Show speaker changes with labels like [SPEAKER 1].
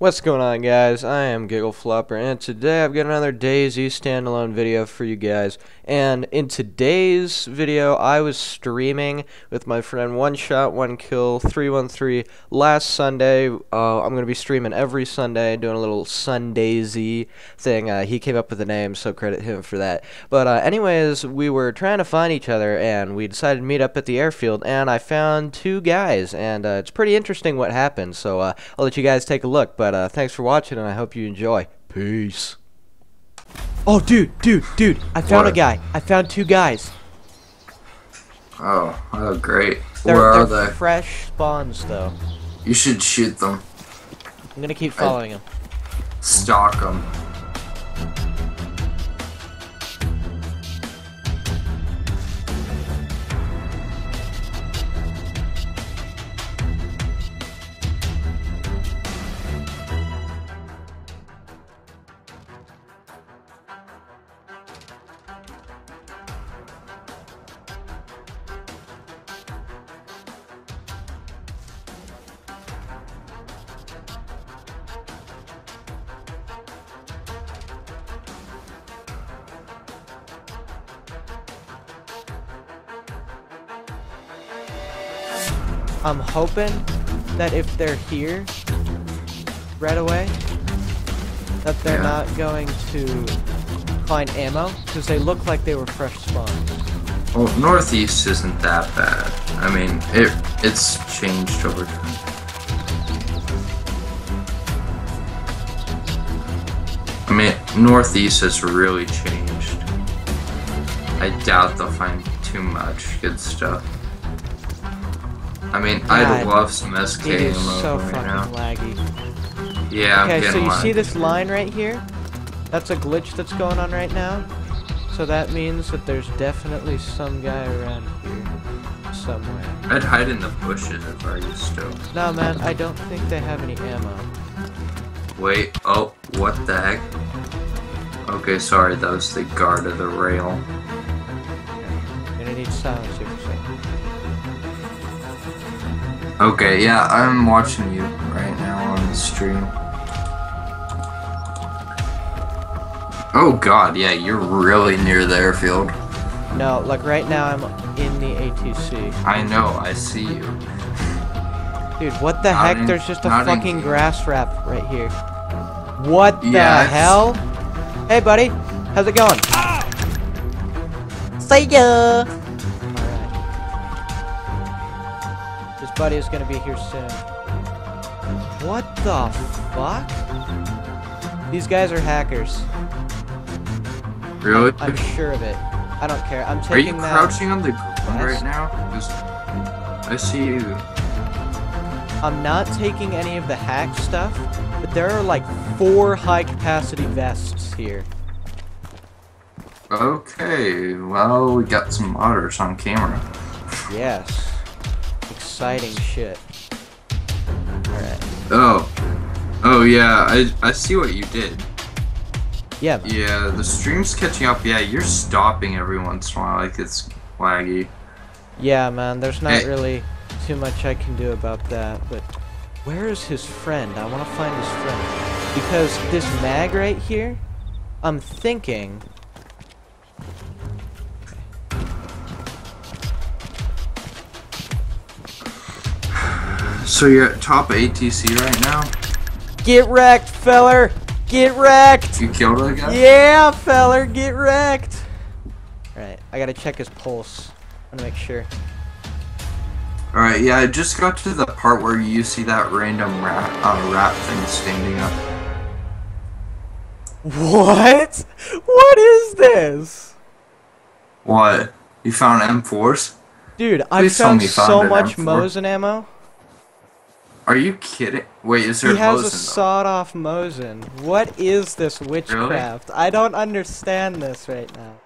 [SPEAKER 1] What's going on guys, I am Giggleflopper and today I've got another DayZ standalone video for you guys. And in today's video I was streaming with my friend One Shot One Kill 313 last Sunday. Uh, I'm going to be streaming every Sunday doing a little SunDayZ thing. Uh, he came up with the name so credit him for that. But uh, anyways we were trying to find each other and we decided to meet up at the airfield and I found two guys and uh, it's pretty interesting what happened. So uh, I'll let you guys take a look but but uh, thanks for watching, and I hope you enjoy. Peace. Oh, dude, dude, dude! I found
[SPEAKER 2] What?
[SPEAKER 1] a guy. I found two guys.
[SPEAKER 2] Oh, oh, great.
[SPEAKER 1] They're,
[SPEAKER 2] Where are
[SPEAKER 1] they're
[SPEAKER 2] they?
[SPEAKER 1] fresh spawns, though.
[SPEAKER 2] You should shoot them.
[SPEAKER 1] I'm gonna keep following them.
[SPEAKER 2] Stalk them.
[SPEAKER 1] I'm hoping that if they're here right away, that they're
[SPEAKER 2] Yeah.
[SPEAKER 1] not going to find ammo, because they look like they were fresh spawns.
[SPEAKER 2] Well, northeast isn't that bad. I mean, it it's changed over time. I mean, northeast has really changed. I doubt they'll find too much good stuff. I mean, I'd love some SK
[SPEAKER 1] It is so
[SPEAKER 2] right
[SPEAKER 1] fucking
[SPEAKER 2] now.
[SPEAKER 1] laggy.
[SPEAKER 2] Yeah, I'm
[SPEAKER 1] Okay, so you see this line right here? That's a glitch that's going on right now. So that means that there's definitely some guy around here somewhere.
[SPEAKER 2] I'd hide in the bushes if I was still.
[SPEAKER 1] No, man, I don't think they have any ammo.
[SPEAKER 2] Wait, oh, what the heck? Okay, sorry, that was the guard of the rail.
[SPEAKER 1] I'm gonna need silence here for a second.
[SPEAKER 2] Okay, yeah, I'm watching you right now on the stream. Oh god, yeah, you're really near the airfield.
[SPEAKER 1] No, like right now I'm in the ATC.
[SPEAKER 2] I know, I see you.
[SPEAKER 1] Dude, what the
[SPEAKER 2] Not
[SPEAKER 1] heck?
[SPEAKER 2] in-
[SPEAKER 1] There's just a
[SPEAKER 2] not in
[SPEAKER 1] fucking grass wrap right here. What the
[SPEAKER 2] Yeah, it's-
[SPEAKER 1] hell? Hey, buddy. How's it going? See ya! Buddy is gonna be here soon. What the fuck? These guys are hackers.
[SPEAKER 2] Really?
[SPEAKER 1] I'm sure of it. I don't care. I'm taking
[SPEAKER 2] Are you
[SPEAKER 1] taking that.
[SPEAKER 2] crouching on the ground
[SPEAKER 1] West?
[SPEAKER 2] right now? 'Cause I see you.
[SPEAKER 1] I'm not taking any of the hack stuff, but there are like four high capacity vests here.
[SPEAKER 2] Okay, well, we got some modders on camera.
[SPEAKER 1] Yes. Exciting shit. Alright.
[SPEAKER 2] Oh. Oh, yeah, I, I see what you did.
[SPEAKER 1] Yeah, man.
[SPEAKER 2] Yeah, the stream's catching up. Yeah, you're stopping every once in a while, like it's laggy.
[SPEAKER 1] Yeah, man, there's not
[SPEAKER 2] Hey.
[SPEAKER 1] really too much I can do about that, but where is his friend? I want to find his friend. Because this mag right here, I'm thinking...
[SPEAKER 2] So you're at top ATC right now?
[SPEAKER 1] Get wrecked, feller! Get wrecked!
[SPEAKER 2] You killed a guy?
[SPEAKER 1] Yeah, feller, get wrecked! Alright, I gotta check his pulse. I wanna make sure.
[SPEAKER 2] Alright, yeah, I just got to the part where you see that random rat, uh, rat thing standing up.
[SPEAKER 1] What? What is this?
[SPEAKER 2] What? You found M4s?
[SPEAKER 1] Dude, I
[SPEAKER 2] Please
[SPEAKER 1] found
[SPEAKER 2] found
[SPEAKER 1] so much
[SPEAKER 2] M4.
[SPEAKER 1] Mosin ammo.
[SPEAKER 2] Are you kidding? Wait, is there
[SPEAKER 1] He has a
[SPEAKER 2] Mosin, though?
[SPEAKER 1] sawed-off Mosin. What is this witchcraft? I don't understand this right now.